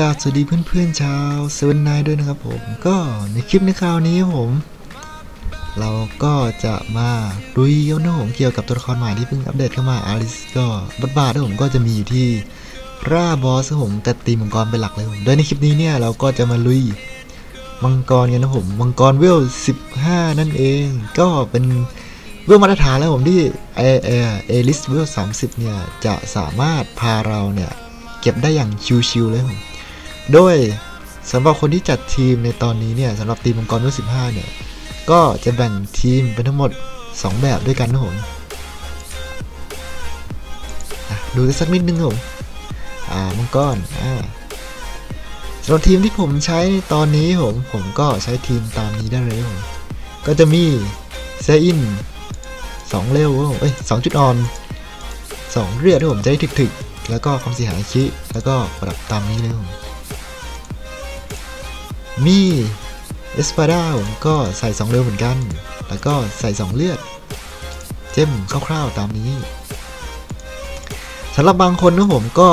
กราบสวัสดีเพื่อนๆชาวเซเว่นไนด้วยนะครับผมก็ในคลิปในคราวนี้ผม เราก็จะมาลุยกันนะผมเกี่ยวกับตัวละครใหม่ที่เพิ่งอัปเดตเข้ามาอาริสก็บทบาทที่ผมก็จะมีอยู่ที่ล่าบอสผมแต่ตีมังกรเป็นหลักเลยผมโดยในคลิปนี้เนี่ยเราก็จะมาลุยมังกรกันนะผมมังกรเวล 15 นั่นเอง ก็เป็นเวลมาตรฐานแล้วผมที่เอเอเอลิสเวล 30 เนี่ยจะสามารถพาเราเนี่ยเก็บได้อย่างชิวๆเลยผม โดยสำหรับคนที่จัดทีมในตอนนี้เนี่ยสำหรับทีมมังกรรุ่น15 เนี่ย ก็จะแบ่งทีมเป็นทั้งหมด 2 แบบด้วยกันนะผมดูสักนิดนึงผมอ่ามังกรอ่าสำหรับทีมที่ผมใช้ตอนนี้ผม ผมก็ใช้ทีมตามนี้ได้เลยผม ก็จะมีเซอินสองเร็วครับผมเอ้ยสองจุดอ่อนสองเลือดที่ผมจะได้ถึกๆ แล้วก็ความเสียหายคริ แล้วก็ประดับตามนี้เลยผม มีเอสปาดาผมก็ใส่ 2 เร็วเหมือนกัน แล้วก็ใส่ 2 เลือด gem คร่าวๆตามนี้สำหรับบางคนนะผมก็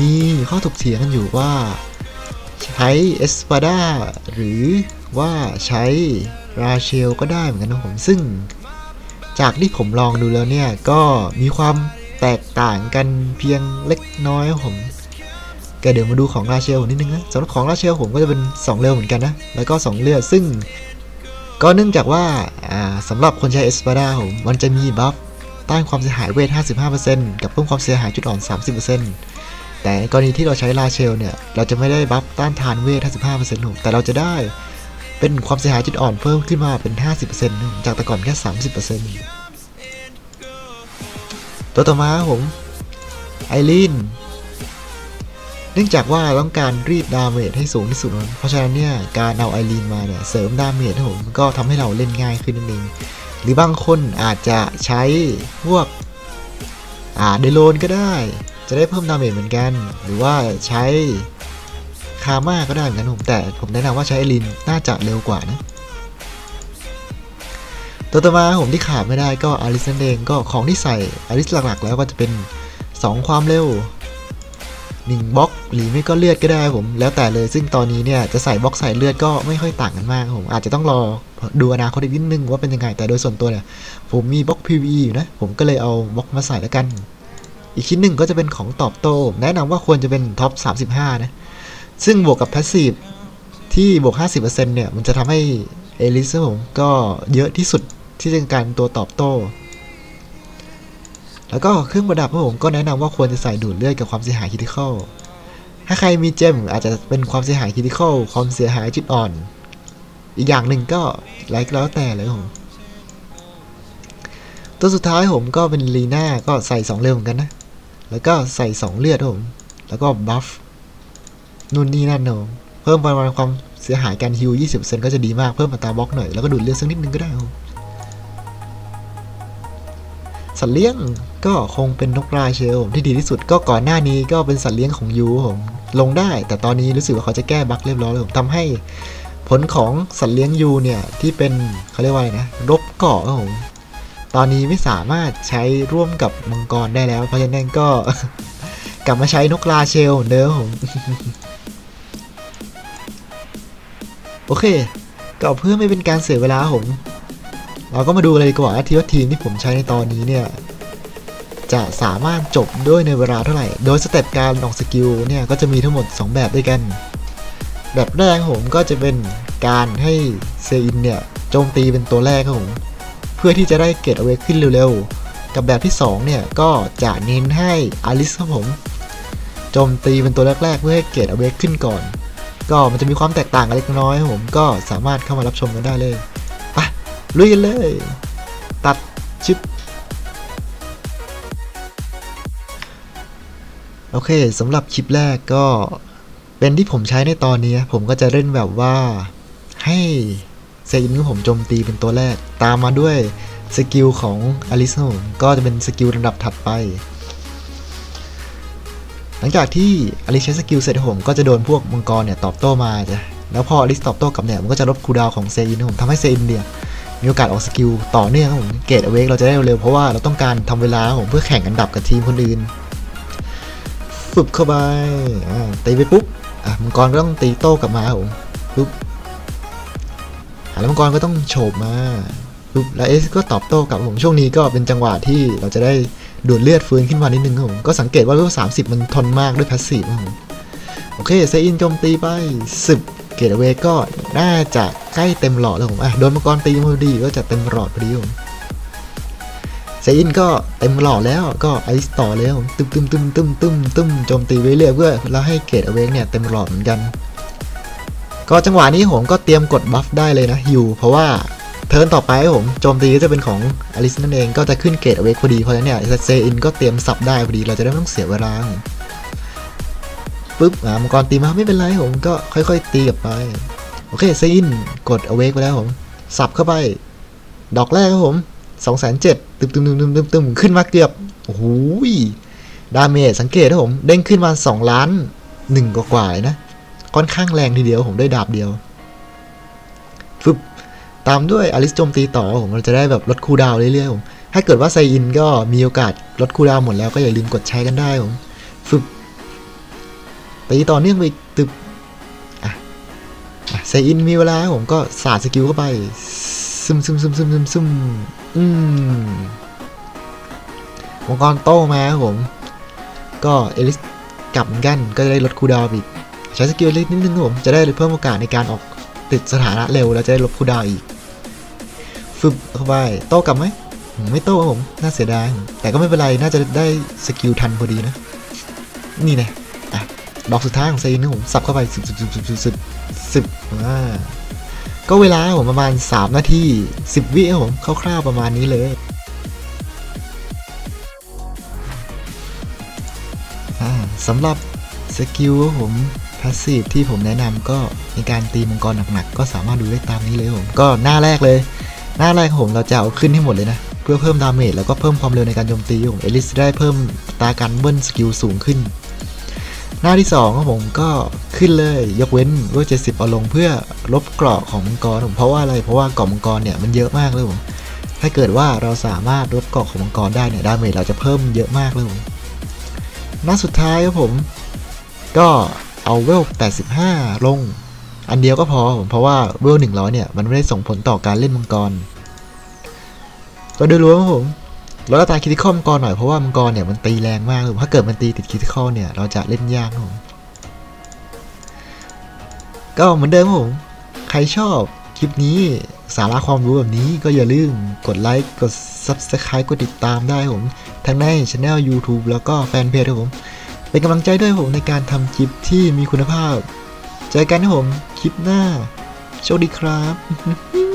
มีข้อถกเถียงกันอยู่ว่า ใช้เอสปาดาหรือว่าใช้ราเชลก็ได้เหมือนกันนะผม ซึ่งจากที่ผมลองดูแล้วเนี่ย ก็มีความแตกต่างกันเพียงเล็กน้อยผม ก็เดี๋ยวมาดูของราเชลนิดนึงนะสำหรับของราเชลผมก็จะเป็น 2 เร็วเหมือนกันนะ แล้วก็ 2 เลือด ซึ่งก็เนื่องจากว่าอ่าสำหรับคนใช้เอสปาดาผมมันจะมี buff ต้านความเสียหายเวท 55%กับเพิ่มความเสียหายจุดอ่อน 30%แต่กรณีที่เราใช้ราเชลเนี่ย เราจะไม่ได้ buff ต้านทานเวท 55%ผมแต่เราจะได้เป็นความเสียหายจุดอ่อนเพิ่มขึ้นมาเป็น 50%จากแต่ก่อนแค่ 30%ตัวต่อมาผมไอรีน เนื่องจากว่าต้องการรีด damage ให้สูงที่สุด เพราะฉะนั้นเนี่ยการเอาไอรีนมาเนี่ยเสริม damage ให้ผมก็ทำให้เราเล่นง่ายขึ้นนั่นเองหรือบางคนอาจจะใช้พวกอ่าเดโลนก็ได้ จะได้เพิ่ม damage เหมือนกัน หรือว่าใช้คาม่าก็ได้เหมือนกันผมแต่ผมแนะนำว่าใช้ไอรีนน่าจะเร็วกว่านะตัวต่อมาผมที่ขาดไม่ได้ก็อาริสนั่นเองก็ของที่ใส่อาริสหลักๆ แล้วก็จะเป็น 2 ความเร็ว 1บล็อกหรือไม่ก็เลือดก็ได้ผมแล้วแต่เลยซึ่งตอนนี้เนี่ยจะใส่บล็อกใส่เลือดก็ไม่ค่อยต่างกันมากผมอาจจะต้องรอดูอนาคตอีกนิดนึงว่าเป็นยังไงแต่โดยส่วนตัวเนี่ยผมมี block PVE อยู่นะผมก็เลยเอาบล็อกมาใส่แล้วกัน อีกชิ้นหนึ่งก็จะเป็นของตอบโต้แนะนำว่าควรจะเป็น top 35นะซึ่งบวกกับ Passive ที่บวก 50%เนี่ยมันจะทำให้เอลิสผมก็เยอะที่สุดที่เป็นการตัวตอบโต้ แล้วก็เครื่องประดับของผมก็แนะนำว่าควรจะใส่ดูดเลือดกับความเสียหาย critical ถ้าใครมี gem อาจจะเป็นความเสียหาย critical ความเสียหายจุดอ่อน อีกอย่างหนึ่งก็ไลค์แล้วแต่เลยผมตัวสุดท้ายผมก็เป็นลีน่าก็ใส่2เร็วเหมือนกันนะ แล้วก็ใส่ 2 เลือดผม แล้วก็บัฟนู่นนี่นั่นผมเพิ่มปริมาณความเสียหายการฮิว20%ก็จะดีมาก เพิ่มอัตราบล็อกหน่อย แล้วก็ดูดเลือดสักนิดนึงก็ได้ผม สัตว์เลี้ยงก็คงเป็นนกราเชลที่ดีที่สุดก็ก่อนหน้านี้ก็เป็นสัตว์เลี้ยงของยูผมลงได้ แต่ตอนนี้รู้สึกว่าเขาจะแก้บั๊กเรียบร้อยเลยผมทำให้ผลของสัตว์เลี้ยงยูเนี่ยที่เป็นเขาเรียกว่าอะไรนะรบเกาะครับผมตอนนี้ไม่สามารถใช้ร่วมกับมังกรได้แล้ว เพราะฉะนั้นก็กลับมาใช้นกราเชลเดิมผมโอเค ก็เพื่อไม่เป็นการเสียเวลาผม เราก็มาดูเลยดีกว่าทีว่าทีมที่ผมใช้ในตอนนี้เนี่ย จะสามารถจบด้วยในเวลาเท่าไหร่ โดย step การออก skill เนี่ยก็จะมีทั้งหมด 2 แบบด้วยกัน แบบแรกผมก็จะเป็นการให้เซอินเนี่ยโจมตีเป็นตัวแรกครับผม เพื่อที่จะได้เกจ awake ขึ้นเร็วๆ กับแบบที่ 2 เนี่ย ก็จะเน้นให้อลิสครับผมโจมตีเป็นตัวแรกๆ เพื่อให้เกจ awake ขึ้นก่อน ก็มันจะมีความแตกต่างกันเล็กน้อยครับผมก็สามารถเข้ามารับชมกันได้เลย ลุยเลย ตัดชิป โอเคสำหรับคลิปแรกก็เป็นที่ผมใช้ในตอนนี้ ผมก็จะเล่นแบบว่าให้เซอินของผมโจมตีเป็นตัวแรก ตามมาด้วย skill ของอลิสผมก็จะเป็น skill ระดับถัดไป หลังจากที่อลิสใช้ skill เสร็จผมก็จะโดนพวกมังกรเนี่ยตอบโต้มาจ้ะแล้วพออลิสตอบโต้กลับเนี่ยมันก็จะลด cooldown ของเซอินผมทำให้เซอินเนี่ย มีโอกาสออก skill ต่อเนื่องครับผมเกรดอเวกเราจะได้เร็วเพราะว่าเราต้องการทำเวลาผมเพื่อแข่งอันดับกับทีมคนอื่นฟึบเข้าไปตีไปปุ๊บอะมังกรก็ต้องตีโต้กลับมาครับผมปุ๊บแล้วมังกรก็ต้องโฉบมาปุ๊บแล้วเอสก็ตอบโต้กลับผมช่วงนี้ก็เป็นจังหวะที่เราจะได้ดูดเลือดฟื้นขึ้นมานิดนึงครับผมก็สังเกตว่าเลเวลสามสิบมันทนมากด้วย passive ครับผมโอเคเซอินโจมตีไปสิบ เกตเวก็น่าจะใกล้เต็มหลอดแล้วผมอะโดนมังกรตีพอดีก็จะเต็มหลอดพอดีผมเซอินก็เต็มหลอดแล้วก็ไอซ์ต่อเลยครับผมตึมตึมตึมตึมตึมตึมโจมตีไปเรื่อยเพื่อแล้วให้เกจ awake เนี่ยเต็มหลอดเหมือนกัน ก็จังหวะนี้ผมก็เตรียมกด buff ได้เลยนะอยู่ เพราะว่า turn ต่อไปผมโจมตีก็จะเป็นของอลิสนั่นเองก็จะขึ้นเกจ awake พอดีเพราะฉะนั้นเนี่ยเซอินก็เตรียมสับได้พอดีเราจะได้ไม่ต้องเสียเวลา ปุ๊บอ่ามังกรตีมาไม่เป็นไรผมก็ค่อยๆ ตีกลับไป โอเคเซอินกด awake ไปแล้วผม สับเข้าไป ดอกแรกครับผมสองแสนเจ็ดตึมตึมตึมตึมตึมตึมขึ้นมาเกือบโอ้โห damage สังเกตนะผม เด้งขึ้นมาสองล้านหนึ่งกว่าๆนะ ค่อนข้างแรงทีเดียวผมได้ดาบเดียวฟึบตามด้วยอลิสโจมตีต่อผมเราจะได้แบบลด cooldown เรื่อยๆผมถ้าเกิดว่าเซอินก็มีโอกาสลด cooldown หมดแล้วก็อย่าลืมกดใช้กันได้ผมฟึบ ตีต่อเนื่องไปตึบเซอินมีเวลาผมก็สาด skill เข้าไป ซึมซึมซึมซึมซึมซึมอืมมังกรโต้มาครับผม ก็เอลิสกลับกันก็จะได้ลด cooldown อีก ใช้ skill เล็กนิดนึงครับผม จะได้เพิ่มโอกาสในการออกติดสถานะเร็ว แล้วจะได้ลด cooldown อีก ฟึบเข้าไป โต้กลับไหม ไม่โต้ครับผม น่าเสียดาย แต่ก็ไม่เป็นไร น่าจะได้ skill ทันพอดีนะ นี่แน่อะ ดอกสุดท้ายของเซอินนะผมสับเข้าไปสิบสิบสิบสิบสิบสิบสิบอ่าก็เวลาผมประมาณ 3 นาที10 วิผมคร่าวๆประมาณนี้เลยอ่าสำหรับ skill ผม passive ที่ผมแนะนำก็ในการตีมังกรหนักๆ ก็สามารถดูได้ตามนี้เลยผม ก็หน้าแรกเลย หน้าแรกผมเราจะเอาขึ้นให้หมดเลยนะ เพื่อเพิ่ม damage แล้วก็เพิ่มความเร็วในการโจมตีของเอลิสได้เพิ่มอัตราการเบิ้ล skill สูงขึ้น หน้าที่2ของผมก็ขึ้นเลยยกเว้นเวอร์เจ็ดสิบเอาลงเพื่อลดเกราะของมังกรผมเพราะว่าอะไรเพราะว่าเกราะมังกรเนี่ยมันเยอะมากเลยผมถ้าเกิดว่าเราสามารถลดเกราะของมังกรได้เนี่ย damage เราจะเพิ่มเยอะมากเลยผมหน้าสุดท้ายครับผม ก็เอาเวล 85 ลง อันเดียวก็พอผมเพราะว่าเวล 100 เนี่ย มันไม่ได้ส่งผลต่อการเล่นมังกร ก็โดยรวมครับผม ลดอัตรา critical มังกรหน่อยเพราะว่ามังกรเนี่ยมันตีแรงมากถ้าเกิดมันตีติด critical เนี่ยเราจะเล่นยากครับผมก็เหมือนเดิมครับผมใครชอบคลิปนี้สาระความรู้แบบนี้ก็อย่าลืมกดไลค์กด Subscribe กดติดตามได้ครับผม ทั้งในช anel YouTube แล้วก็แฟนเพจครับผม เป็นกำลังใจด้วยผมในการทำคลิปที่มีคุณภาพ เจอกันครับผม คลิปหน้า โชคดีครับ